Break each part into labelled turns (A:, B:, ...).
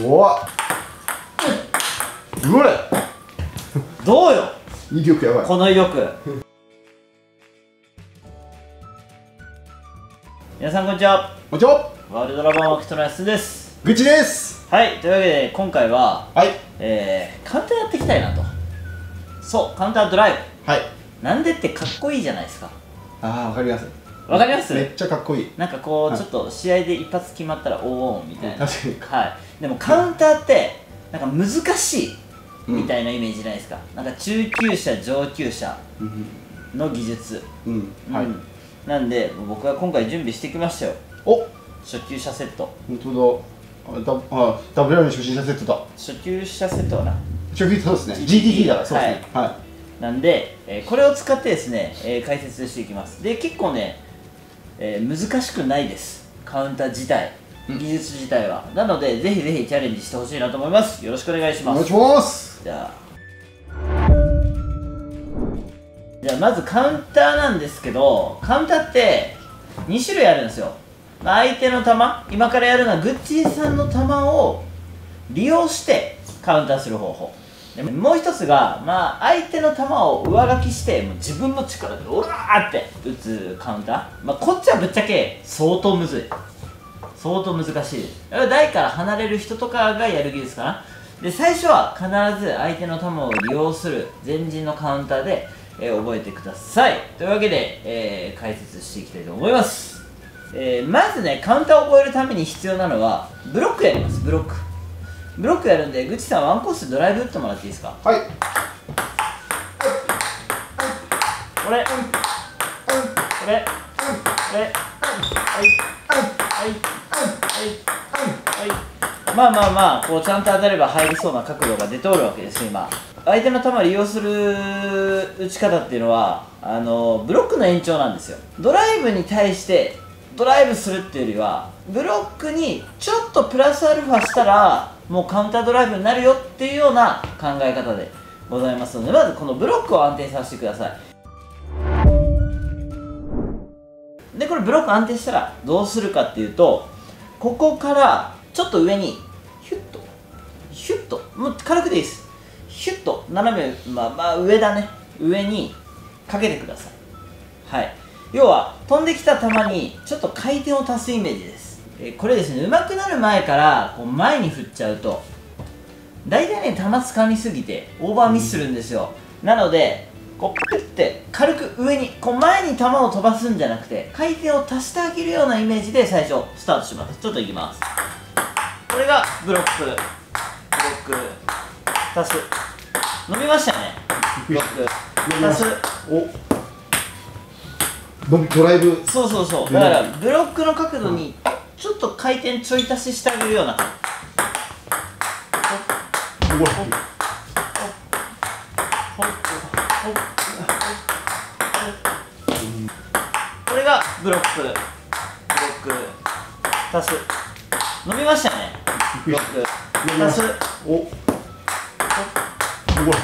A: おわうわ
B: どうよ？
A: 威力やばい。
B: この威力。皆さんこんにちは。
A: こんにちは。
B: ワールドラバーマーケットの安です。
A: ぐちです。
B: はいというわけで今回は
A: はい。
B: えー、カウンターやっていきたいなと。そうカウンタードライ
A: はい。
B: ブなんでってかっこいいじゃないですか。
A: ああわかります
B: わかります？
A: めっちゃかっこいい。
B: なんかこう、
A: はい。
B: ちょっと試合で一発決まったらおおみたいな。
A: 確かに。
B: はい。でもカウンターってなんか難しい
A: うん
B: みたいなイメージじゃないですか、なんか中級者上級者
A: うん。
B: の技術、
A: うん。はい、
B: うんなんで僕は今回準備してきましたよ。
A: お！
B: 初級者セット。
A: 本当だ。あダあ WR の初心者セットだ。
B: 初級者セットはな。
A: 初級そうですね。
B: GTT
A: だそうですね。は
B: なんで、えーこれを使ってですね、えー解説していきます。で結構ね、えー難しくないです。カウンター自体。
A: うん。
B: 技術自体は、なのでぜひぜひチャレンジしてほしいなと思います。よろしくお願いします。
A: いお願いします。
B: じゃあ。じゃあまずカウンターなんですけどカウンターって2種類あるんですよ。まあ相手の球今からやるのはグッチーさんの球を利用してカウンターする方法。でもう一つが、まあ、相手の球を上書きしてもう自分の力でオラーって打つカウンター、まあ、こっちはぶっちゃけ相当むずい。相当難しい。か台から離れる人とかがやる技術かな。で最初は必ず相手の球を利用する前陣のカウンターで、えー覚えてください。というわけで、えー解説していきたいと思います、えーまずねカウンターを覚えるために必要なのはブロックやります。ブロック。ブロックやるんでぐちさんワンコースドライブ打ってもらっていいですか？
A: はい。
B: これ。これ。これ。はい。はい。はい。はい。まあまあまあこうちゃんと当たれば入りそうな角度が出ておるわけですよ今。相手の球を利用する打ち方っていうのはあのブロックの延長なんですよ。ドライブに対してドライブするっていうよりはブロックにちょっとプラスアルファしたらもうカウンタードライブになるよっていうような考え方でございますのでまずこのブロックを安定させてください。でこれブロック安定したらどうするかっていうとここからちょっと上にヒュッとヒュッともう軽くでいいです。ヒュッと斜めまあまあ上だね。上にかけてください。はい。要は飛んできた球にちょっと回転を足すイメージです、えーこれですね上手くなる前からこう前に振っちゃうと大体ね球掴みすぎてオーバーミスするんですよ、なのでこうプッて軽く上にこう前に球を飛ばすんじゃなくて回転を足してあげるようなイメージで最初スタートします。ちょっといきます。これがブロック。ブロック。足す伸びましたね。ブロック。足す
A: お。ドドライブ。
B: そうそうそう。だからブロックの角度にちょっと回転ちょい足ししてあげるような。これがブロック。ブロック。足す。伸びましたね。ブロック。足す。
A: おうわ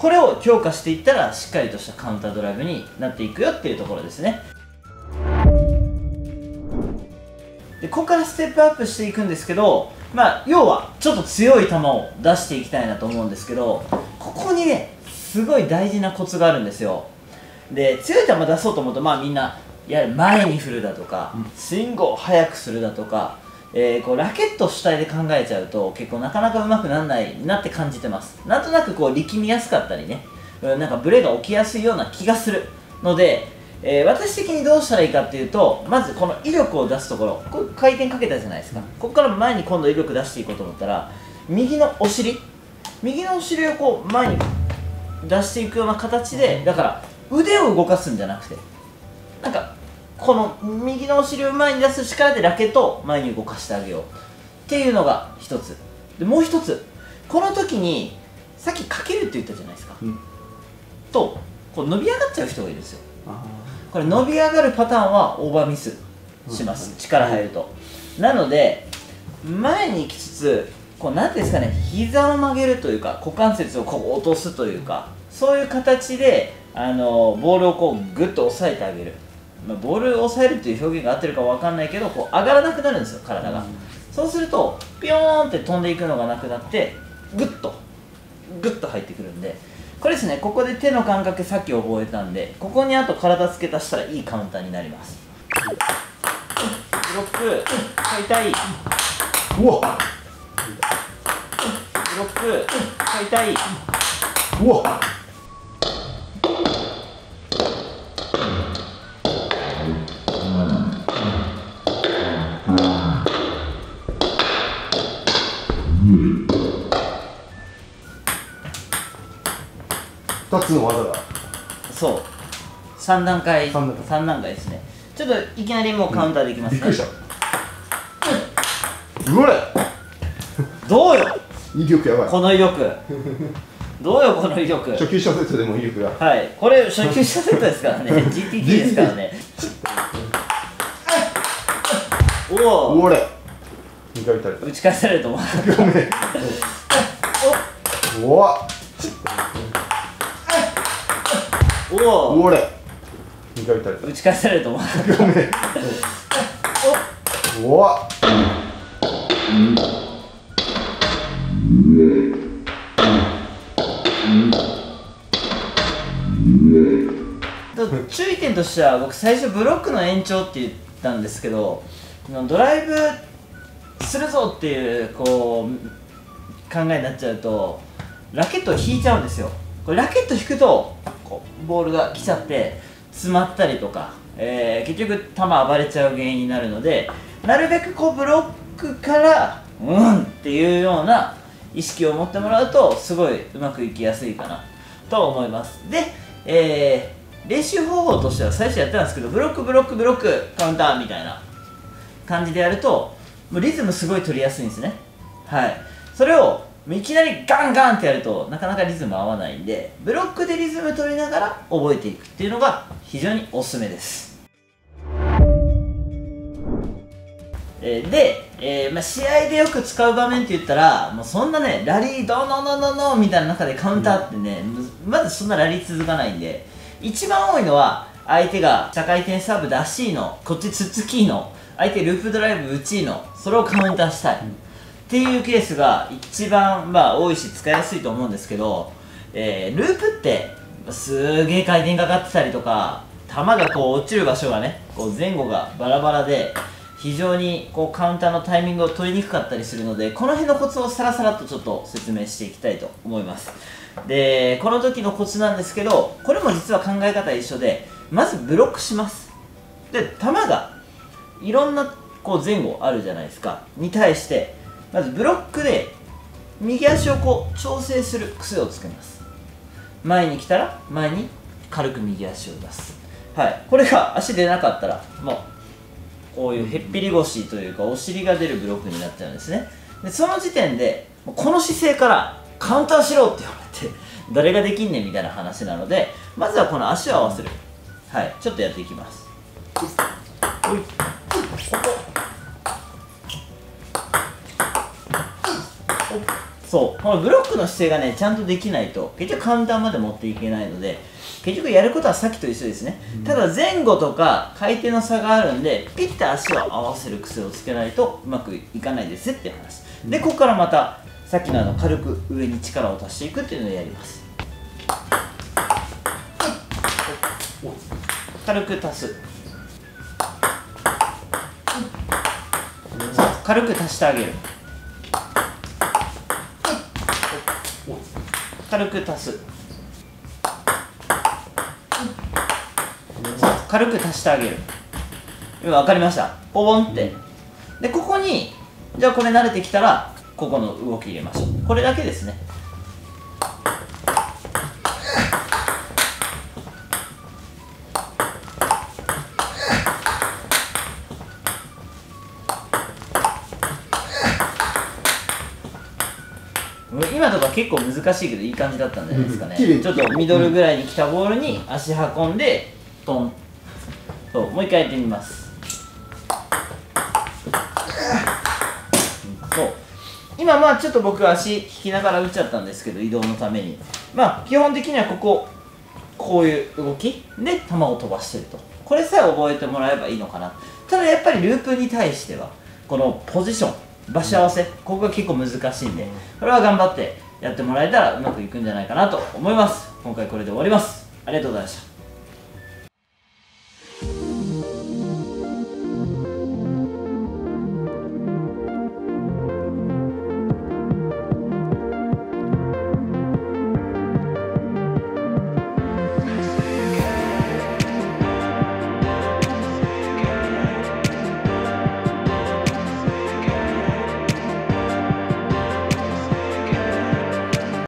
B: これを強化していったらしっかりとしたカウンタードライブになっていくよっていうところですね。でここからステップアップしていくんですけどまあ要はちょっと強い球を出していきたいなと思うんですけどここにねすごい大事なコツがあるんですよ。で強い球出そうと思うとまあみんなやはり前に振るだとか、スイングを速くするだとか、えーこうラケット主体で考えちゃうと結構なかなかうまくならないなって感じてます。なんとなくこう力みやすかったりね。うんなんかブレが起きやすいような気がするので、えー私的にどうしたらいいかっていうとまずこの威力を出すところ。ここ回転かけたじゃないですか。ここから前に今度威力出していこうと思ったら右のお尻。右のお尻をこう前に出していくような形でだから腕を動かすんじゃなくてなんかこの右のお尻を前に出す力でラケットを前に動かしてあげようっていうのが一つ。でもう一つこの時にさっきかけるって言ったじゃないですか、
A: うん。
B: とこう伸び上がっちゃう人がいるんですよ。
A: あ
B: これ伸び上がるパターンはオーバーミスします、
A: うん。
B: 力入ると、なので前に行きつつこうなんていうんですかね膝を曲げるというか股関節をこう落とすというかそういう形であのボールをこうグッと押さえてあげるまあ、ボールを抑えるっていう表現が合ってるかわかんないけどこう上がらなくなるんですよ体が、そうするとピヨーンって飛んでいくのがなくなってグッとグッと入ってくるんでこれですねここで手の感覚さっき覚えたんでここにあと体つけ足したらいいカウンターになります。ブロック解体。
A: うわ。
B: ブロック解体。
A: うわ二つの技が。
B: そう。3段階。
A: 三段階。
B: 三段階ですね。ちょっといきなりもうカウンターできますね、
A: びっくりした。うわ。れ
B: どうよ。
A: 威力やばい。
B: この威力。どうよこの威力。
A: 初級者セットでも威力が
B: はい。これ初級者セットですからね。GTT ですからね。おお。
A: うわ。れ二回打たれた
B: 打ち返されると思う
A: ごめん。うわ
B: おお。
A: うわれ。二回打たれた
B: 打ち返されると思う
A: ごめん。うわ
B: と注意点としては僕最初ブロックの延長って言ったんですけどドライブするぞっていうこう考えになっちゃうとラケットを引いちゃうんですよ。これラケット引くとこうボールが来ちゃって詰まったりとか、えー結局球暴れちゃう原因になるのでなるべくこうブロックからうんっていうような意識を持ってもらうとすごいうまくいきやすいかなと思います。で、えー練習方法としては最初やってたんですけどブロックブロックブロックカウンターみたいな感じでやるともうリズムすごい取りやすいんですね。はい。それをいきなりガンガンってやるとなかなかリズム合わないんでブロックでリズム取りながら覚えていくっていうのが非常におすすめです。えーで、えーまあ、試合でよく使う場面って言ったらもうそんなねラリードンドンドンドンドンみたいな中でカウンターってね、まずそんなラリー続かないんで一番多いのは相手が社回転サーブ出しいのこっちツッツキーの相手ループドライブ打ちいのそれをカウンターしたい、っていうケースが一番まあ多いし使いやすいと思うんですけど、えーループってすげえ回転かかってたりとか球がこう落ちる場所がねこう前後がバラバラで非常にこうカウンターのタイミングを取りにくかったりするのでこの辺のコツをさらさらとちょっと説明していきたいと思います。でこの時のコツなんですけどこれも実は考え方一緒でまずブロックします。で球がいろんなこう前後あるじゃないですか。に対してまずブロックで右足をこう調整する癖をつけます。前に来たら前に軽く右足を出す。はい。これが足出なかったらもうこういうへっぴり腰というかお尻が出るブロックになっちゃうんですね。でその時点でこの姿勢からカウンターしろって言われて誰ができんねんみたいな話なのでまずはこの足を合わせる。はい。ちょっとやっていきます。ほい。そう。このブロックの姿勢がねちゃんとできないと結局カウンターまで持っていけないので結局やることはさっきと一緒ですね、ただ前後とか回転の差があるんでピッて足を合わせる癖をつけないとうまくいかないですっていう話。でここからまたさっきのあの軽く上に力を足していくっていうのをやります。軽く足す。軽く足してあげる軽く足す。軽く足してあげる。今分かりました？ポボンって。でここにじゃあこれ慣れてきたらここの動き入れましょう。これだけですね今とか結構難しいけどいい感じだったんじゃないですかね。
A: 綺麗に。
B: ちょっとミドルぐらいに来たボールに足運んでトン。そうもう一回やってみます。そう。今まあちょっと僕足引きながら打っちゃったんですけど移動のために。まあ基本的にはこここういう動きで球を飛ばしてると。これさえ覚えてもらえばいいのかな。ただやっぱりループに対してはこのポジション場所合わせここが結構難しいんでこれは頑張ってやってもらえたらうまくいくんじゃないかなと思います。今回これで終わります。ありがとうございました。